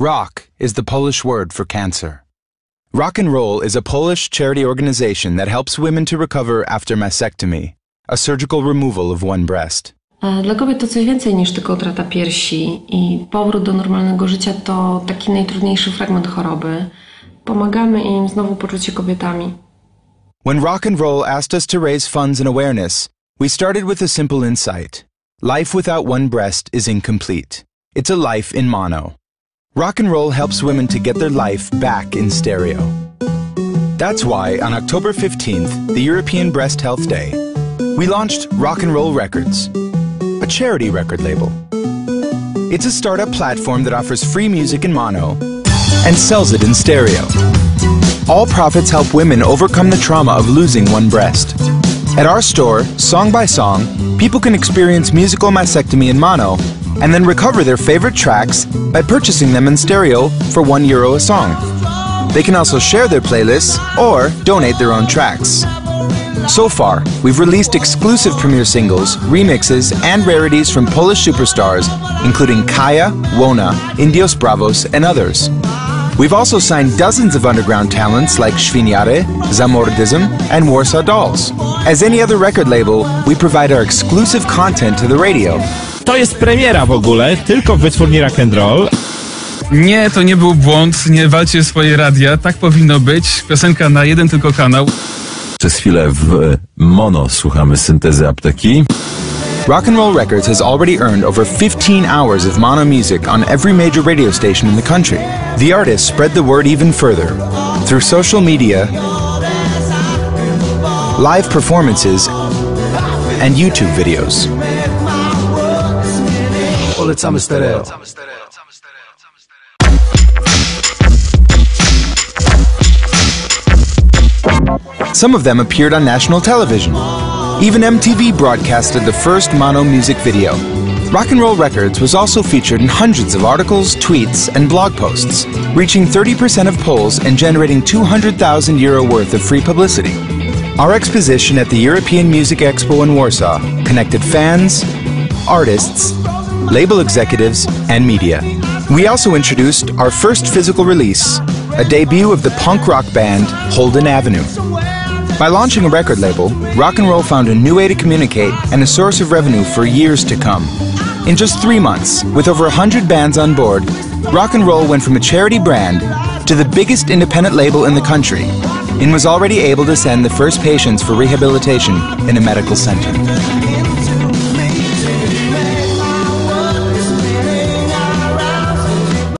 Rak is the Polish word for cancer. Rak'n'Roll is a Polish charity organization that helps women to recover after mastectomy, a surgical removal of one breast. Dla kobiet to coś więcej niż tylko utrata piersi i powrót do normalnego życia to taki najtrudniejszy fragment choroby. Pomagamy im znowu poczuć się kobietami. When Rak'n'Roll asked us to raise funds and awareness, we started with a simple insight. Life without one breast is incomplete. It's a life in mono. Rak'n'Roll helps women to get their life back in stereo. That's why on October 15th, the European Breast Health Day, we launched Rak'n'Roll Records, a charity record label. It's a startup platform that offers free music in mono and sells it in stereo. All profits help women overcome the trauma of losing one breast. At our store, song by song, people can experience musical mastectomy in mono and then recover their favorite tracks by purchasing them in stereo for 1 euro a song. They can also share their playlists or donate their own tracks. So far, we've released exclusive premiere singles, remixes, and rarities from Polish superstars, including Kayah, Wona, Indios Bravos, and others. We've also signed dozens of underground talents like Świniary, Zamordism, and Warsaw Dolls. As any other record label, we provide our exclusive content to the radio. To jest premiera w ogóle, tylko w wytwórni Rock and Roll. Nie, to nie był błąd, nie walcie swoje radia, tak powinno być. Piosenka na jeden tylko kanał. Przez chwilę w mono słuchamy syntezy apteki. Rock and Roll Records has already earned over 15 hours of mono music on every major radio station in the country. The artists spread the word even further through social media, live performances, and YouTube videos. Polecamy stereo. Some of them appeared on national television. Even MTV broadcasted the first mono music video. Rak'n'Roll Records was also featured in hundreds of articles, tweets, and blog posts, reaching 30% of Poles and generating 200,000 euro worth of free publicity. Our exposition at the European Music Expo in Warsaw connected fans, artists, label executives, and media. We also introduced our first physical release, a debut of the punk rock band Holden Avenue. By launching a record label, Rak'n'Roll found a new way to communicate and a source of revenue for years to come. In just three months, with over 100 bands on board, Rak'n'Roll went from a charity brand to the biggest independent label in the country and was already able to send the first patients for rehabilitation in a medical center.